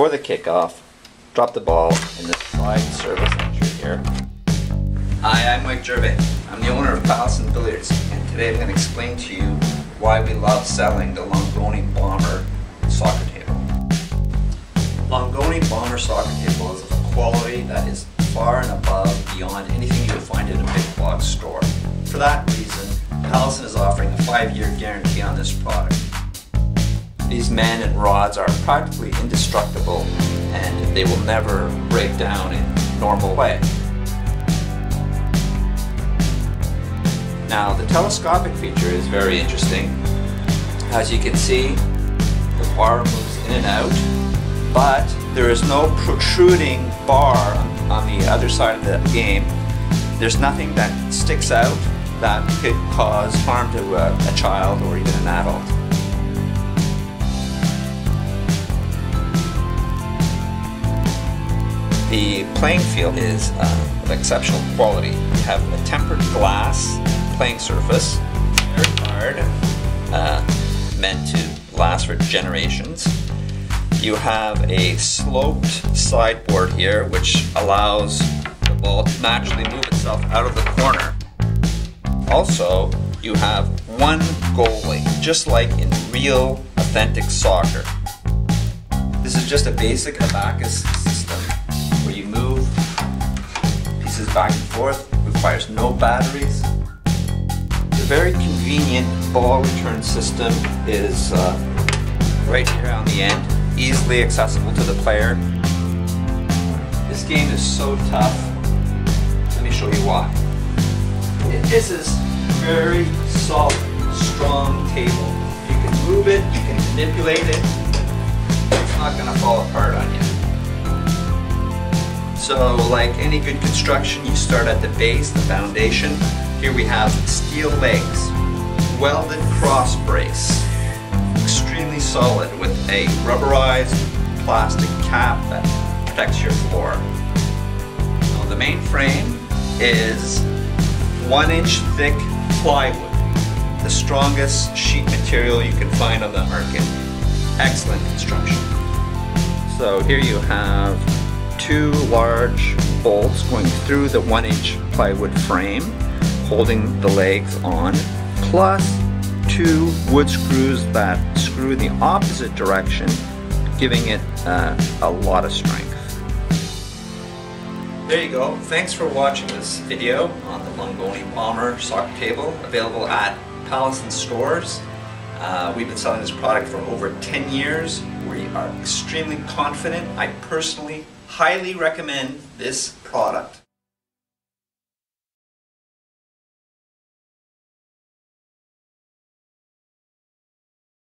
for the kickoff, drop the ball in the slide service entry here. Hi, I'm Mike Gervais. I'm the owner of Palason Billiards, and today I'm going to explain to you why we love selling the Longoni Bomber soccer table. Longoni Bomber soccer table is of a quality that is far and above beyond anything you would find in a big box store. For that reason, Palason is offering a five-year guarantee on this product. These men and rods are practically indestructible and they will never break down in normal way. Now the telescopic feature is very interesting. As you can see, the bar moves in and out, but there is no protruding bar on the other side of the game. There's nothing that sticks out that could cause harm to a, a child or even an adult. The playing field is uh, of exceptional quality. You have a tempered glass playing surface, very hard, uh, meant to last for generations. You have a sloped sideboard here which allows the ball to naturally move itself out of the corner. Also, you have one goalie, just like in real, authentic soccer. This is just a basic abacus back and forth, requires no batteries. The very convenient ball return system is uh, right here on the end, easily accessible to the player. This game is so tough. Let me show you why. This is very solid, strong table. You can move it, you can manipulate it. It's not going to fall apart on you. So like any good construction, you start at the base, the foundation. Here we have steel legs, welded cross brace, extremely solid with a rubberized plastic cap that protects your floor. Now the main frame is one inch thick plywood, the strongest sheet material you can find on the market. Excellent construction. So here you have two large bolts going through the one inch plywood frame holding the legs on plus two wood screws that screw in the opposite direction giving it uh, a lot of strength. There you go. Thanks for watching this video on the Longoni Bomber soccer table available at Palason stores. Uh, we've been selling this product for over 10 years. We are extremely confident. I personally highly recommend this product.